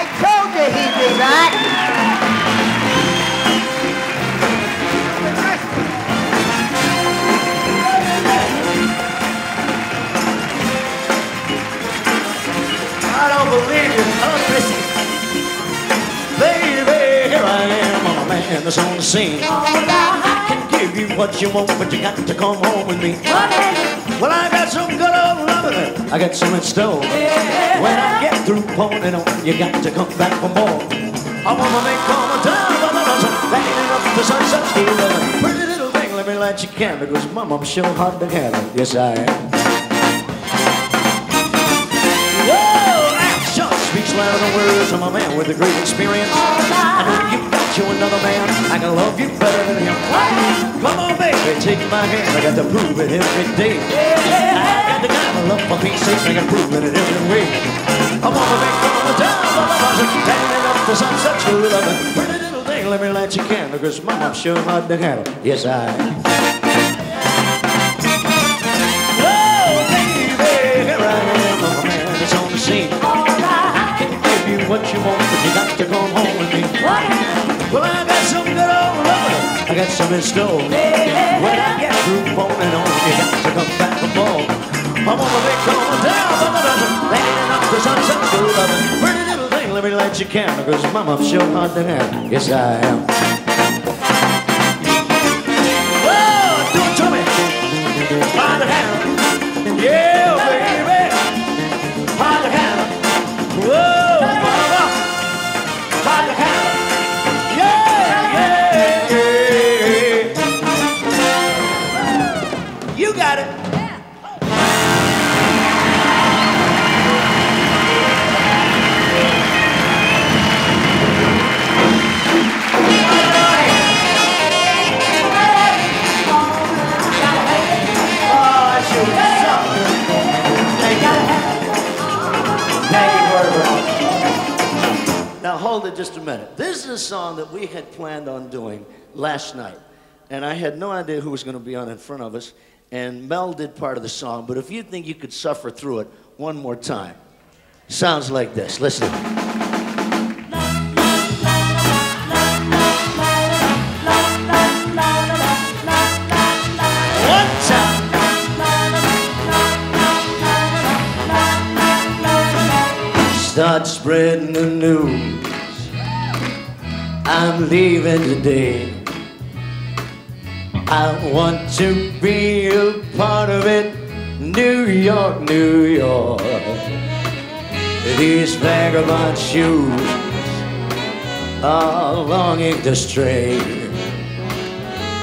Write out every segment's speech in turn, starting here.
I told you he'd be back. I don't believe you, huh, Chrissy? Baby, here I am, I'm a man that's on the scene. Give you what you want, but you got to come home with me. Well, I got some good old loving, I got some in store. When I get through it on, you got to come back for more. I wanna make all the time, but I'm not backing up the sunset school. loving. Pretty little thing, let me light your candle, cause mama, I'm sure hard to handle. Yes, I am. Whoa, action speaks louder than words. I'm a man with a great experience. You another man. I can love you better than him. Come on, baby, take my hand. I got to prove it every day. I got the guy I love for peace sakes. I can prove it in every way. I wanna make all the time, but I'm not standing up for some such good loving. Pretty little thing, let me light your candle, cause mama, I'm sure hard to handle. Yes, I am. Oh, baby, here Well, I got some good old loving, I got some in store. When I get through phoning on, you got to come back for more. I'm on the big corner down by the dozen, laying up the sunset school loving. Pretty little thing, let me light your candle, cause mama, sure hard to have. Yes, I am. Just a minute. This is a song that we had planned on doing last night. And I had no idea who was going to be on in front of us. And Mel did part of the song. But if you think you could suffer through it one more time, sounds like this. Listen. Start spreading the news. I'm leaving today. I want to be a part of it. New York, New York. These vagabond shoes are longing to stray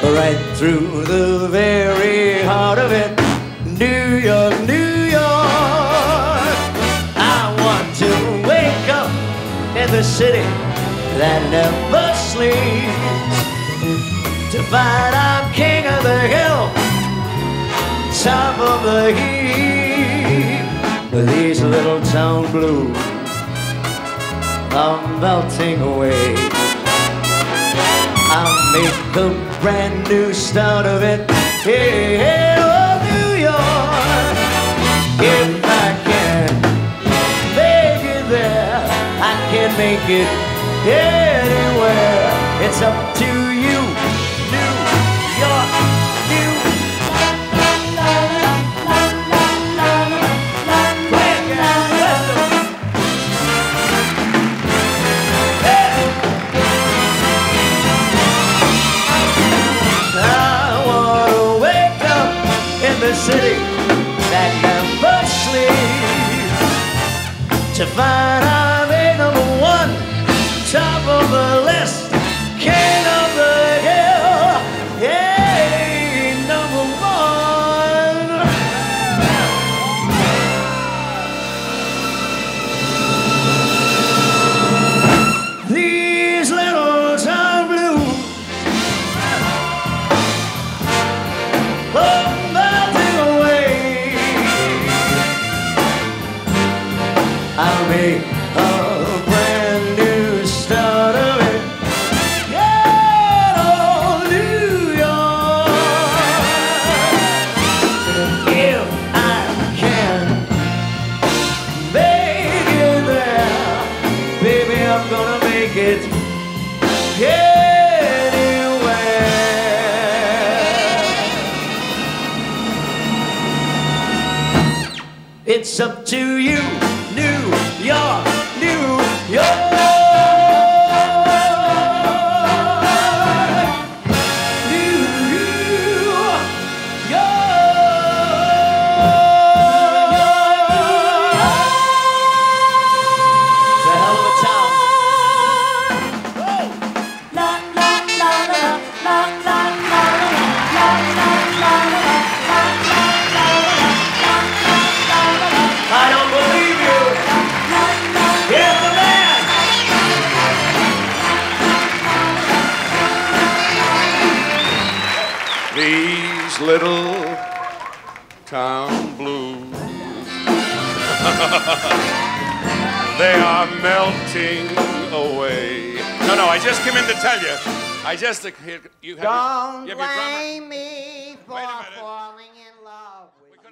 right through the very heart of it. New York, New York. I want to wake up in the city that never sleeps to find I'm king of the hill, top of the heap. These little town blues are melting away. I'll make a brand new start of it. Hey, hey, oh, New York. If I can it there, I can make it anywhere. It's up to you, New York, New. I wanna wake up in the city that never sleeps to find a brand new start of it. Yeah, New York. If I can make it there, baby, I'm gonna make it. It's up to you. York, New York. these little town blues. they are melting away. No, no, I just came in to tell you. I just you have Don't your, you have blame your me for falling in love with you.